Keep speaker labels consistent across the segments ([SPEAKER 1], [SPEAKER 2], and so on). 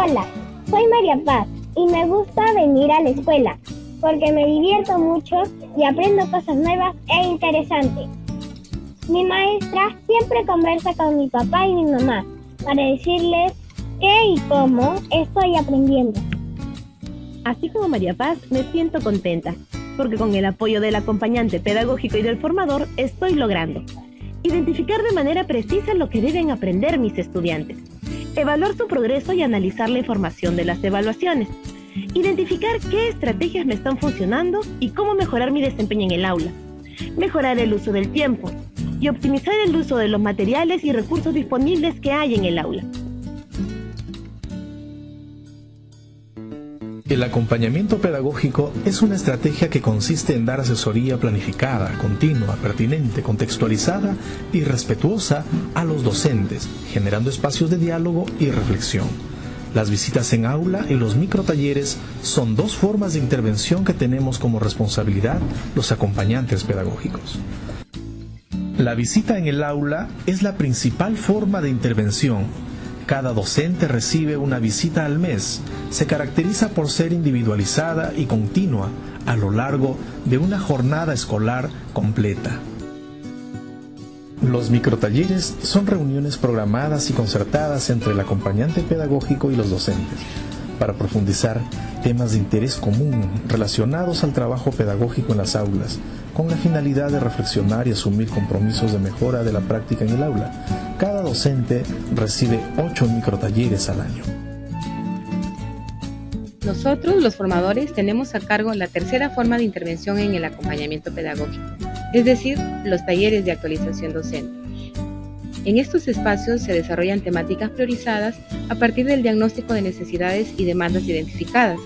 [SPEAKER 1] Hola, soy María Paz y me gusta venir a la escuela porque me divierto mucho y aprendo cosas nuevas e interesantes. Mi maestra siempre conversa con mi papá y mi mamá para decirles qué y cómo estoy aprendiendo.
[SPEAKER 2] Así como María Paz, me siento contenta, porque con el apoyo del acompañante pedagógico y del formador estoy logrando identificar de manera precisa lo que deben aprender mis estudiantes, evaluar su progreso y analizar la información de las evaluaciones, identificar qué estrategias me están funcionando y cómo mejorar mi desempeño en el aula, mejorar el uso del tiempo y optimizar el uso de los materiales y recursos disponibles que hay en el aula.
[SPEAKER 3] El acompañamiento pedagógico es una estrategia que consiste en dar asesoría planificada, continua, pertinente, contextualizada y respetuosa a los docentes, generando espacios de diálogo y reflexión. Las visitas en aula y los microtalleres son dos formas de intervención que tenemos como responsabilidad los acompañantes pedagógicos. La visita en el aula es la principal forma de intervención cada docente recibe una visita al mes. Se caracteriza por ser individualizada y continua a lo largo de una jornada escolar completa. Los microtalleres son reuniones programadas y concertadas entre el acompañante pedagógico y los docentes para profundizar temas de interés común relacionados al trabajo pedagógico en las aulas, con la finalidad de reflexionar y asumir compromisos de mejora de la práctica en el aula. Cada docente recibe ocho microtalleres al año.
[SPEAKER 4] Nosotros, los formadores, tenemos a cargo la tercera forma de intervención en el acompañamiento pedagógico, es decir, los talleres de actualización docente. En estos espacios se desarrollan temáticas priorizadas a partir del diagnóstico de necesidades y demandas identificadas.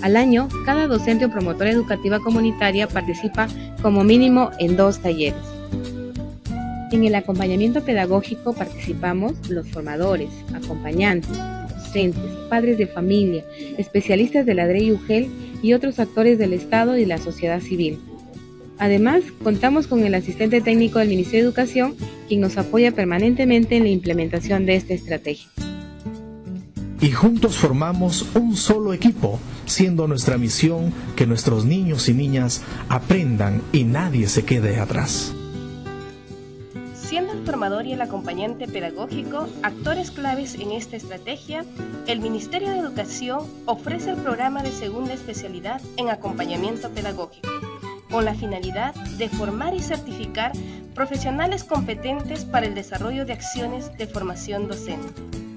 [SPEAKER 4] Al año, cada docente o promotora educativa comunitaria participa como mínimo en dos talleres. En el acompañamiento pedagógico participamos los formadores, acompañantes, docentes, padres de familia, especialistas de la DRE y UGEL y otros actores del Estado y la sociedad civil. Además, contamos con el asistente técnico del Ministerio de Educación, quien nos apoya permanentemente en la implementación de esta estrategia.
[SPEAKER 3] Y juntos formamos un solo equipo, siendo nuestra misión que nuestros niños y niñas aprendan y nadie se quede atrás.
[SPEAKER 5] Siendo el formador y el acompañante pedagógico actores claves en esta estrategia, el Ministerio de Educación ofrece el programa de segunda especialidad en acompañamiento pedagógico con la finalidad de formar y certificar profesionales competentes para el desarrollo de acciones de formación docente.